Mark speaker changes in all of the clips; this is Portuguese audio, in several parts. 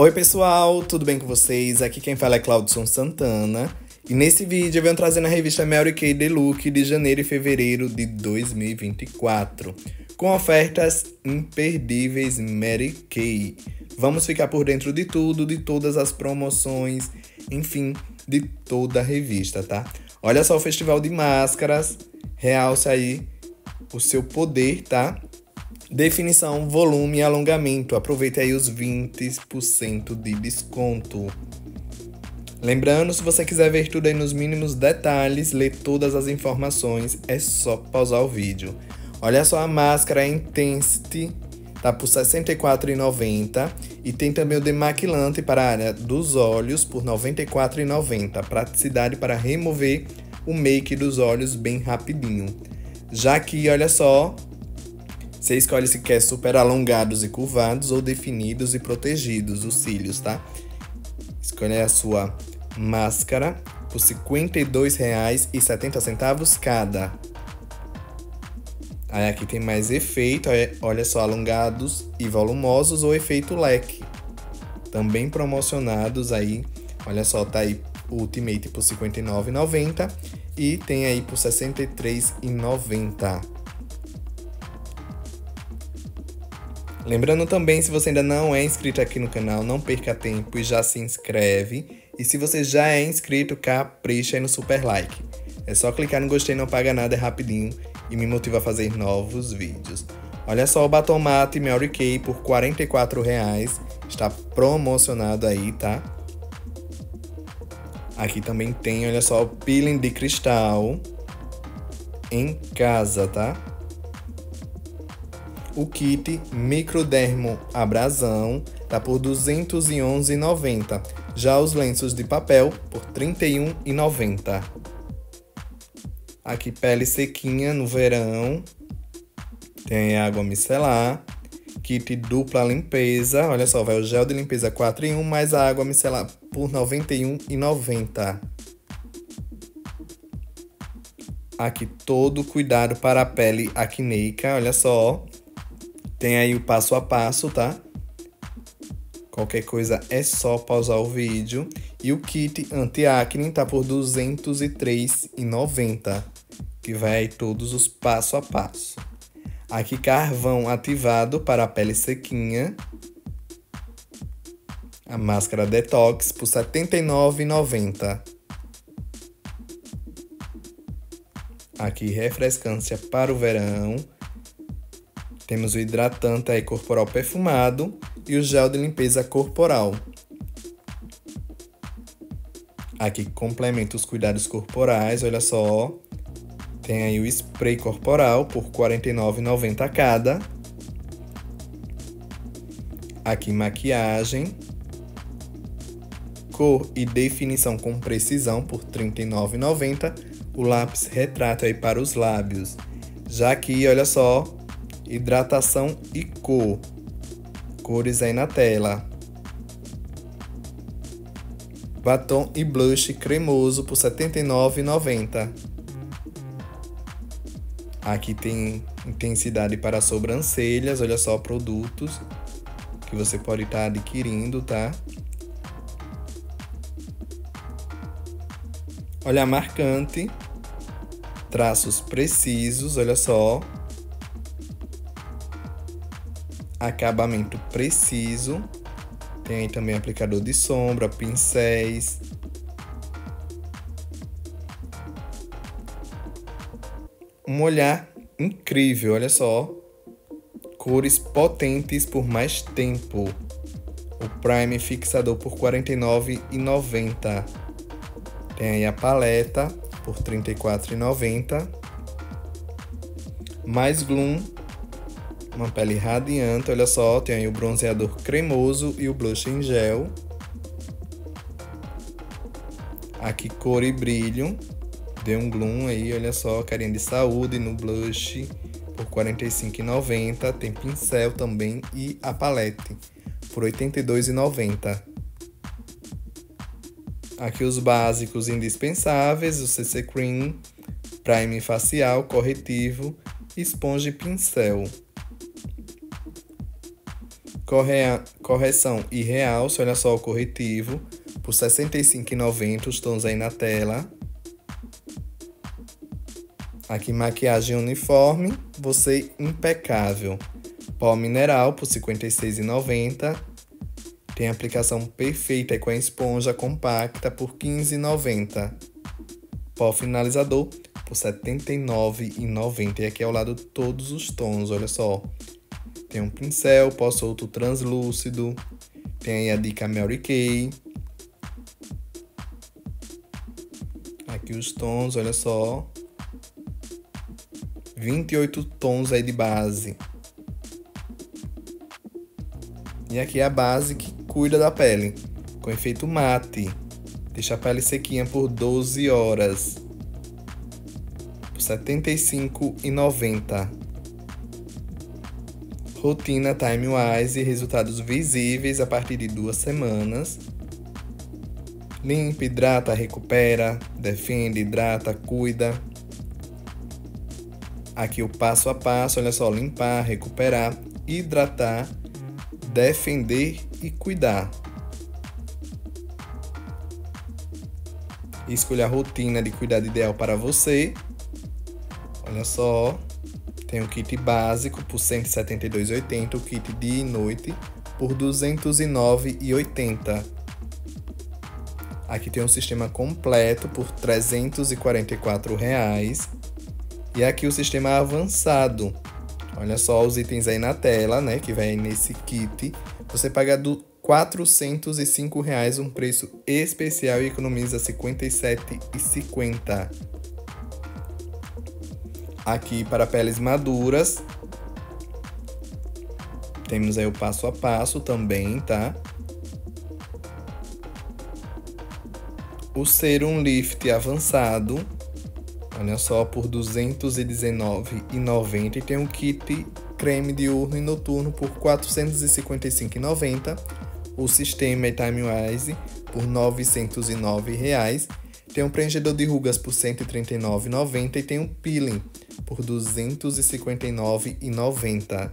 Speaker 1: Oi pessoal, tudo bem com vocês? Aqui quem fala é Claudson Santana e nesse vídeo eu venho trazendo a revista Mary Kay Look de janeiro e fevereiro de 2024 com ofertas imperdíveis Mary Kay. Vamos ficar por dentro de tudo, de todas as promoções, enfim, de toda a revista, tá? Olha só o festival de máscaras, realça aí o seu poder, tá? Definição, volume e alongamento. Aproveite aí os 20% de desconto. Lembrando, se você quiser ver tudo aí nos mínimos detalhes, ler todas as informações, é só pausar o vídeo. Olha só a máscara Intensity, tá por R$ 64,90 e tem também o demaquilante para a área dos olhos por R$ 94,90. Praticidade para remover o make dos olhos bem rapidinho. Já aqui, olha só, você escolhe se quer super alongados e curvados ou definidos e protegidos, os cílios, tá? Escolhe a sua máscara por R$ 52,70 cada. Aí aqui tem mais efeito, olha só, alongados e volumosos ou efeito leque. Também promocionados aí, olha só, tá aí Ultimate por R$ 59,90 e tem aí por R$ 63,90. Lembrando também, se você ainda não é inscrito aqui no canal, não perca tempo e já se inscreve. E se você já é inscrito, capricha aí no super like. É só clicar no gostei, não paga nada, é rapidinho e me motiva a fazer novos vídeos. Olha só o batom mate Mary Kay por R$ 44,00. Está promocionado aí, tá? Aqui também tem, olha só, o peeling de cristal em casa, tá? O kit Microdermo Abrasão tá por R$ 211,90. Já os lenços de papel por R$ 31,90. Aqui pele sequinha no verão. Tem água micelar. Kit dupla limpeza. Olha só, vai o gel de limpeza 4 em 1 mais a água micelar por R$ 91,90. Aqui todo cuidado para a pele acneica, olha só. Tem aí o passo a passo, tá? Qualquer coisa é só pausar o vídeo. E o kit anti-acne tá por R$ 203,90, que vai todos os passo a passo. Aqui carvão ativado para a pele sequinha. A máscara detox por R$ 79,90. Aqui refrescância para o verão temos o hidratante aí corporal perfumado e o gel de limpeza corporal. Aqui complementa os cuidados corporais, olha só. Tem aí o spray corporal por R$ 49,90 cada. Aqui maquiagem. Cor e definição com precisão por R$ 39,90. O lápis retrato aí para os lábios. Já aqui, olha só, hidratação e cor. Cores aí na tela. Batom e blush cremoso por R$ 79,90. Aqui tem intensidade para sobrancelhas, olha só produtos que você pode estar tá adquirindo, tá? Olha marcante, traços precisos, olha só acabamento preciso. Tem também aplicador de sombra, pincéis. Um olhar incrível, olha só. Cores potentes por mais tempo. O Prime fixador por R$ 49,90. Tem aí a paleta por R$ 34,90. Mais Gloom uma pele radiante, olha só, tem aí o bronzeador cremoso e o blush em gel. Aqui cor e brilho, deu um gloom aí, olha só, carinha de saúde no blush por R$ 45,90. Tem pincel também e a palete por R$ 82,90. Aqui os básicos indispensáveis, o CC Cream, Prime facial, corretivo, esponja e pincel. Correa, correção e realce, olha só o corretivo, por R$ 65,90, os tons aí na tela. Aqui, maquiagem uniforme, você impecável. Pó mineral por R$ 56,90. Tem aplicação perfeita com a esponja compacta por R$ 15,90. Pó finalizador por R$ 79,90. E aqui ao lado todos os tons, olha só. Tem um pincel, pó solto translúcido. Tem aí a dica Mary Kay. Aqui os tons, olha só. 28 tons aí de base. E aqui é a base que cuida da pele, com efeito mate. Deixa a pele sequinha por 12 horas. Por R$ 75,90. Rotina Time Wise e resultados visíveis a partir de duas semanas. Limpa, hidrata, recupera, defende, hidrata, cuida. Aqui o passo a passo, olha só, limpar, recuperar, hidratar, defender e cuidar. Escolha a rotina de cuidado ideal para você. Olha só, tem o kit básico por R$ 172,80, o kit dia e noite por R$ 209,80. Aqui tem um sistema completo por 344 reais. E aqui o sistema avançado. Olha só os itens aí na tela, né? Que vai nesse kit. Você paga do 405 reais, um preço especial e economiza R$ 57,50. Aqui para peles maduras. Temos aí o passo a passo também, tá? O Serum Lift avançado Olha só, por R$ 219,90 e tem um kit creme diurno e noturno por R$ 455,90. O sistema é TimeWise por R$ 909. Tem um preenchedor de rugas por R$ 139,90 e tem um peeling por R$ 259,90.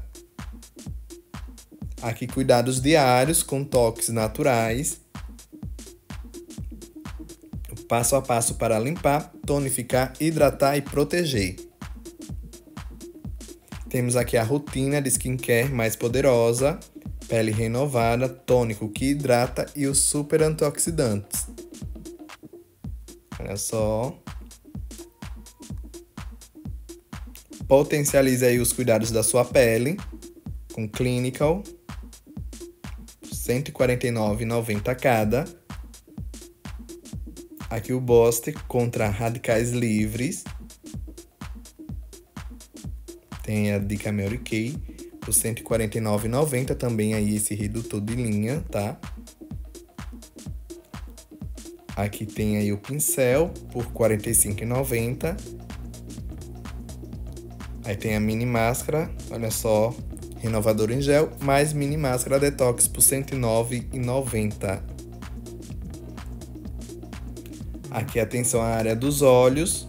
Speaker 1: Aqui cuidados diários com toques naturais passo a passo para limpar, tonificar, hidratar e proteger. Temos aqui a rotina de skincare mais poderosa, pele renovada, tônico que hidrata e os super antioxidantes. Olha só. Potencialize aí os cuidados da sua pele com Clinical, R$ 149,90 cada Aqui o Boste contra radicais livres. Tem a dica Mary Kay por R$ 149,90 também aí esse redutor de linha, tá? Aqui tem aí o pincel por R$ 45,90. Aí tem a mini máscara, olha só, renovador em gel, mais mini máscara detox por R$ 109,90. Aqui atenção à área dos olhos.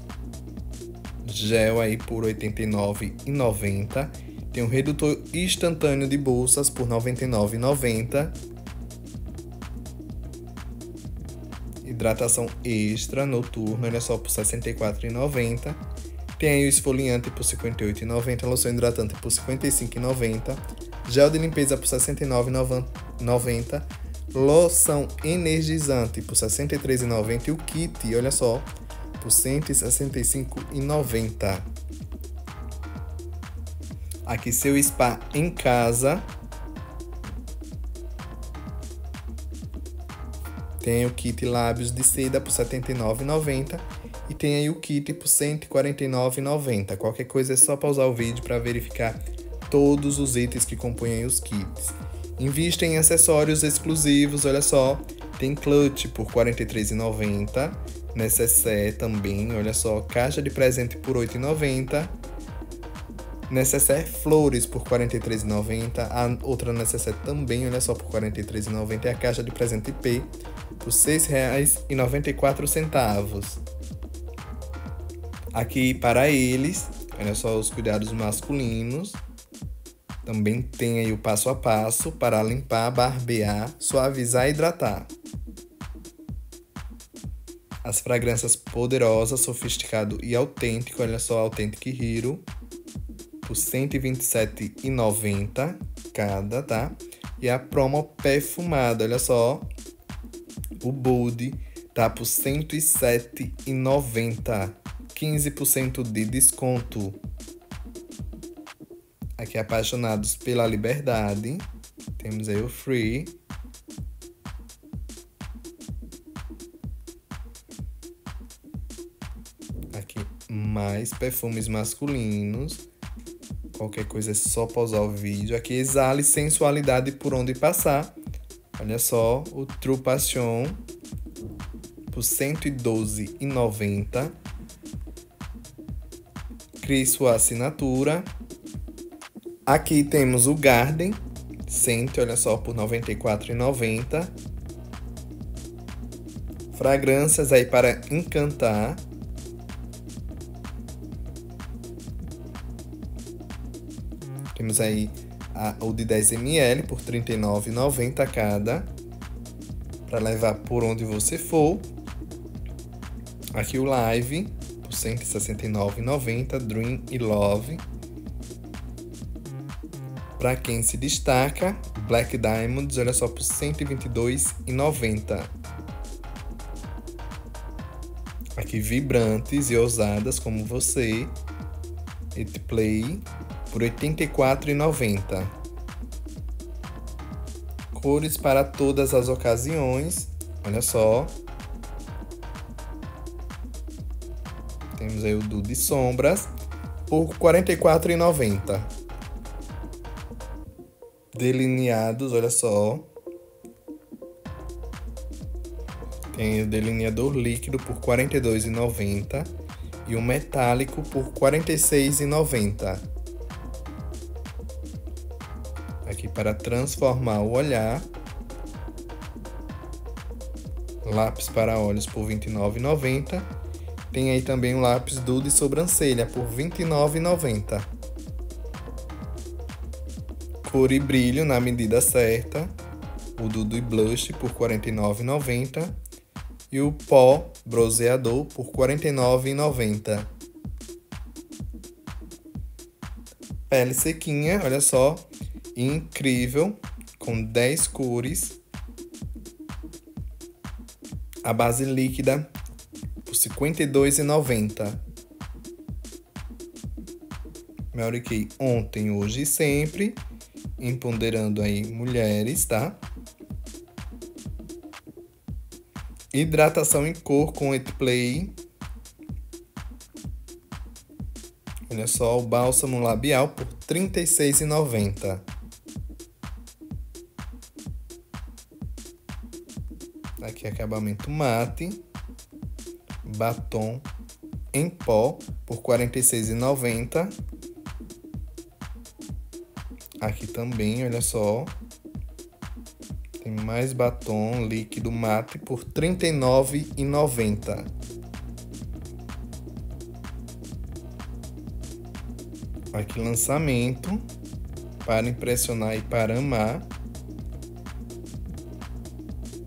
Speaker 1: Gel aí por R$ 89,90. Tem um redutor instantâneo de bolsas por R$ 99,90. Hidratação extra noturna, olha só, por R$ 64,90. Tem aí o esfoliante por R$ 58,90, loção hidratante por R$ 55,90, gel de limpeza por R$ 69,90, loção energizante por R$ 63,90 e o kit, olha só, por R$ 165,90. Aqui seu spa em casa. Tem o kit lábios de seda por R$ 79,90 e tem aí o kit por R$ 149,90. Qualquer coisa é só pausar o vídeo para verificar todos os itens que compõem os kits. Invista em acessórios exclusivos, olha só. Tem clutch por R$ 43,90. Necessaire também, olha só. Caixa de presente por R$ 8,90. Necessaire flores por R$ 43,90. A outra necessaire também, olha só, por R$ 43,90. E a caixa de presente P por R$ 6,94. Aqui para eles, olha só os cuidados masculinos Também tem aí o passo a passo para limpar, barbear, suavizar e hidratar. As fragrâncias poderosas, sofisticado e autêntico, olha só, Authentic Hero, por R$ 127,90 cada, tá? E a promo perfumada, olha só, o Bold tá por R$ 107,90, 15% de desconto. Aqui, apaixonados pela liberdade, temos aí o Free Aqui, mais perfumes masculinos. Qualquer coisa é só pausar o vídeo. Aqui, exale sensualidade por onde passar. Olha só, o True Passion por R$ 112,90. Crie sua assinatura. Aqui temos o Garden, Scent, olha só, por R$ 94,90. Fragrâncias aí para encantar. Temos aí a, o de 10ml por R$ 39,90 cada. Para levar por onde você for. Aqui o Live por R$ 169,90. Dream e Love. Para quem se destaca, Black Diamonds, olha só, por R$ 122,90. Aqui vibrantes e ousadas como você. It Play por R$ 84,90. Cores para todas as ocasiões. Olha só. Temos aí o do de sombras por R$ 44,90. Delineados, olha só. Tem o delineador líquido por R$ 42,90 e o metálico por R$ 46,90 aqui para transformar o olhar. Lápis para olhos por R$ 29,90. Tem aí também o lápis do de sobrancelha por R$ 29,90. Cor e brilho na medida certa. O Dudu e Blush por R$ 49,90. E o pó bronzeador por R$ 49,90. Pele sequinha, olha só, incrível, com 10 cores. A base líquida por R$ 52,90. Mary Kay ontem, hoje e sempre. Empoderando aí mulheres, tá? Hidratação em cor com It Play. Olha só, o bálsamo labial por R$ 36,90. Aqui acabamento mate. Batom em pó por R$ 46,90. Aqui também, olha só. Tem mais batom líquido mate por R$ 39,90. Aqui lançamento para impressionar e para amar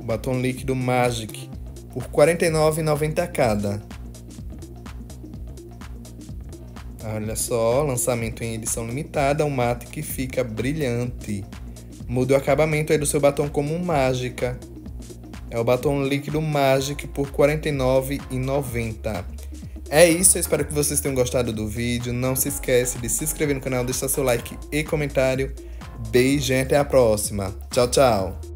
Speaker 1: batom líquido Magic por R$ 49,90 cada. Olha só, lançamento em edição limitada, um mate que fica brilhante. Mude o acabamento aí do seu batom como um mágica. É o batom líquido Magic por R$ 49,90. É isso, eu espero que vocês tenham gostado do vídeo. Não se esquece de se inscrever no canal, deixar seu like e comentário. Beijo e até a próxima. Tchau, tchau.